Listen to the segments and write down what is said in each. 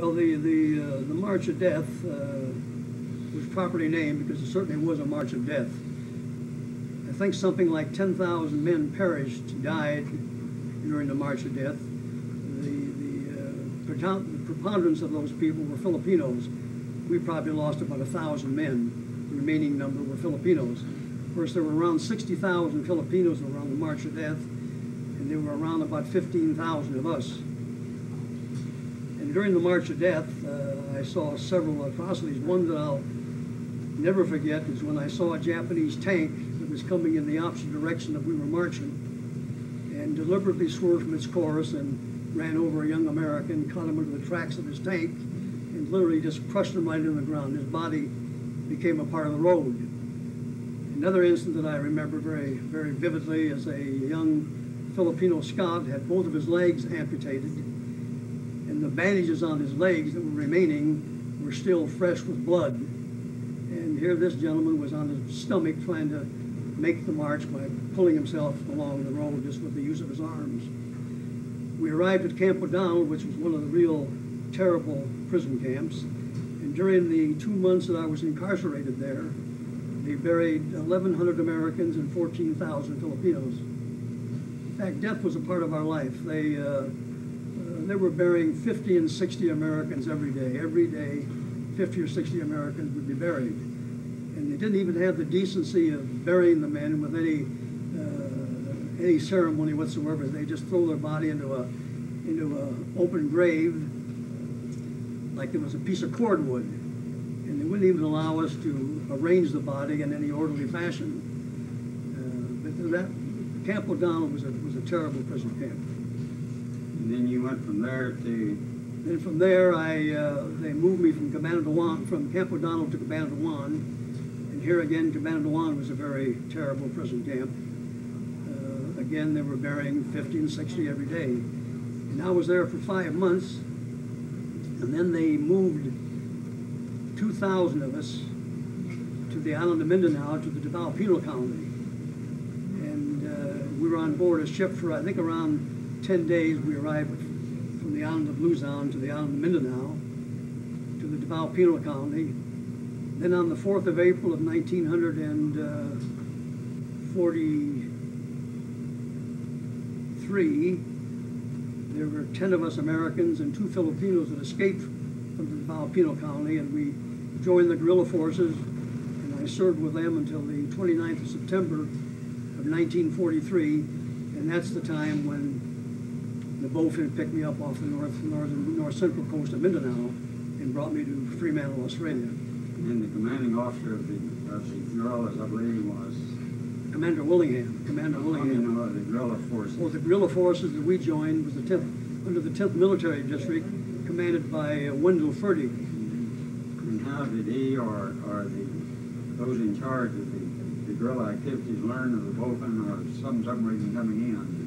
Well, the, the, uh, the March of Death uh, was properly named because it certainly was a March of Death. I think something like 10,000 men perished, died during the March of Death. The, the, uh, the preponderance of those people were Filipinos. We probably lost about a thousand men. The remaining number were Filipinos. Of course, there were around 60,000 Filipinos around the March of Death, and there were around about 15,000 of us. And during the March of Death, uh, I saw several atrocities. One that I'll never forget is when I saw a Japanese tank that was coming in the opposite direction that we were marching and deliberately swerved from its course and ran over a young American, caught him under the tracks of his tank, and literally just crushed him right in the ground. His body became a part of the road. Another incident that I remember very, very vividly is a young Filipino scout had both of his legs amputated, and the bandages on his legs that were remaining were still fresh with blood. And here this gentleman was on his stomach trying to make the march by pulling himself along the road just with the use of his arms. We arrived at Camp O'Donnell, which was one of the real terrible prison camps. And during the two months that I was incarcerated there, they buried 1,100 Americans and 14,000 Filipinos. In fact, death was a part of our life. They, uh, they were burying 50 and 60 Americans every day. Every day, 50 or 60 Americans would be buried. And they didn't even have the decency of burying the men with any, uh, any ceremony whatsoever. They just throw their body into a into an open grave like there was a piece of cordwood and they wouldn't even allow us to arrange the body in any orderly fashion. Uh, but that Camp O'Donnell was a was a terrible prison camp. And then you went from there to. Then from there, I uh, they moved me from Cabanatuan, from Camp O'Donnell to Cabanatuan, and here again, Cabanatuan was a very terrible prison camp. Uh, again, they were burying 50 and 60 every day. And I was there for five months, and then they moved 2,000 of us to the island of Mindanao, to the Davao Penal Colony. And uh, we were on board a ship for, I think, around 10 days. We arrived from the island of Luzon to the island of Mindanao, to the Davao Penal Colony. Then on the 4th of April of 1943, there were 10 of us Americans and two Filipinos that escaped from the Davao Penal Colony, and we joined the guerrilla forces, and I served with them until the 29th of September of 1943, and that's the time when the Bowfin picked me up off the north, northern, north central coast of Mindanao and brought me to Fremantle, Australia. And the commanding officer of the, of the guerrillas, I believe, was Commander Willingham. Commander I Willingham. mean, uh, the guerrilla forces. Well, the guerrilla forces that we joined was the 10th, under the 10th Military District, commanded by uh, Wendell Fertig. And how did he or, or the, those in charge of the, the guerrilla activities learn of the Bowfin or some submarine coming in?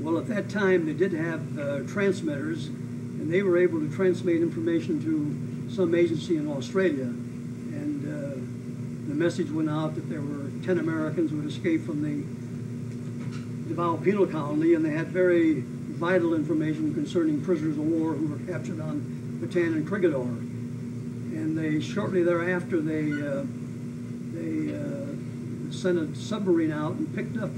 Well, at that time, they did have uh, transmitters, and they were able to transmit information to some agency in Australia. And uh, the message went out that there were 10 Americans who had escaped from the Davao Penal Colony, and they had very vital information concerning prisoners of war who were captured on Bataan and Corregidor. And they shortly thereafter they uh, they uh, sent a submarine out and picked up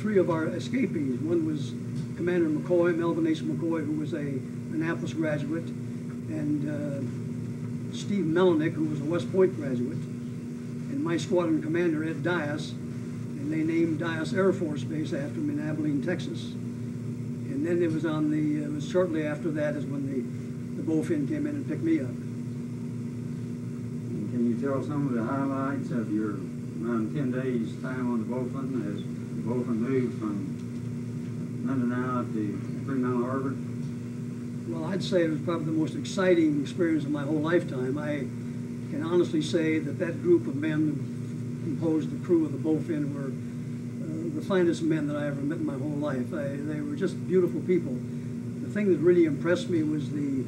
three of our escapees. One was Commander McCoy, Melvin Ace McCoy, who was a Annapolis graduate, and uh, Steve Mellnik, who was a West Point graduate, and my squadron commander Ed Dyess, and they named Dyess Air Force Base after him in Abilene, Texas. And then it was on the, it was shortly after that is when the, the Bowfin came in and picked me up. Can you tell some of the highlights of your around 10 days time on the Bowfin as Bowfin moved from Mindanao to Fremantle Harbor? Well, I'd say it was probably the most exciting experience of my whole lifetime. I can honestly say that that group of men who composed the crew of the Bowfin were uh, the finest men that I ever met in my whole life. I, they were just beautiful people. The thing that really impressed me was the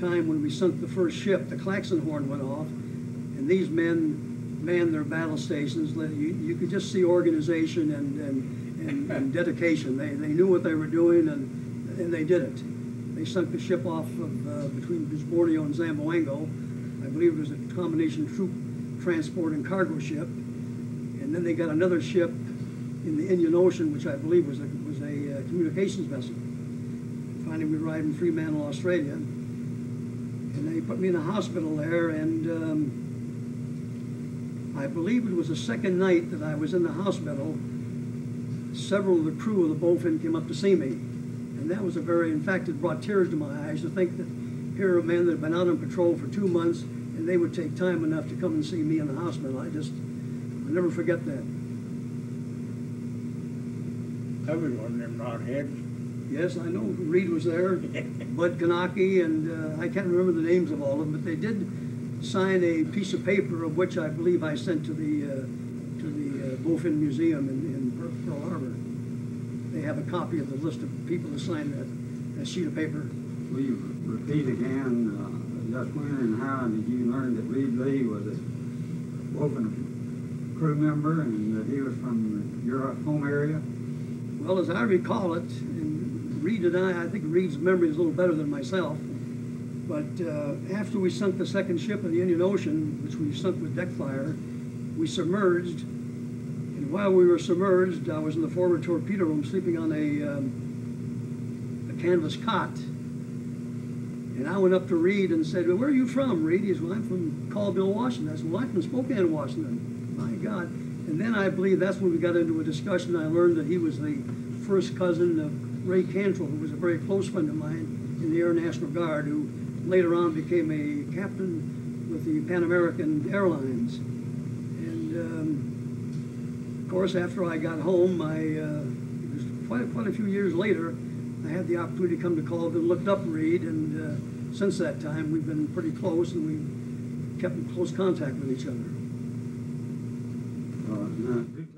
time when we sunk the first ship. The klaxon horn went off, and these men manned their battle stations. You, you could just see organization and, and, and, and dedication. They, they knew what they were doing, and, and they did it. They sunk the ship off of, uh, between Borneo and Zamboanga. I believe it was a combination troop transport and cargo ship. And then they got another ship in the Indian Ocean, which I believe was a, was a uh, communications vessel. Finally, we arrived in Fremantle, Australia. And they put me in a hospital there, and um, I believe it was the second night that I was in the hospital. Several of the crew of the Bowfin came up to see me. And that was a very, in fact, it brought tears to my eyes to think that here are men that had been out on patrol for two months and they would take time enough to come and see me in the hospital. I just, I'll never forget that. I was one of them knotheads. Yes, I know Reed was there, Bud Kanaki, and uh, I can't remember the names of all of them, but they did sign a piece of paper of which I believe I sent to the, uh, to the uh, Bowfin Museum in, in Pearl- Harbor. They have a copy of the list of people that signed that, that sheet of paper. Will you repeat again, uh, just when and how did you learn that Reed Lee was a Bowfin crew member and that he was from your home area? Well, as I recall it, and Reed and I, I think Reed's memory is a little better than myself, but uh, after we sunk the second ship in the Indian Ocean, which we sunk with deck fire, we submerged. And while we were submerged, I was in the forward torpedo room sleeping on a, um, a canvas cot. And I went up to Reed and said, well, where are you from, Reed? He said, well, I'm from Colville, Washington. I said, well, I'm from Spokane, Washington. My God. And then I believe that's when we got into a discussion. I learned that he was the first cousin of Ray Cantrell, who was a very close friend of mine in the Air National Guard, who later on became a captain with the Pan American Airlines. And um, of course, after I got home, I uh, it was quite quite a few years later. I had the opportunity to come to Colville, looked up Reed, and uh, since that time we've been pretty close, and we've kept in close contact with each other. Uh,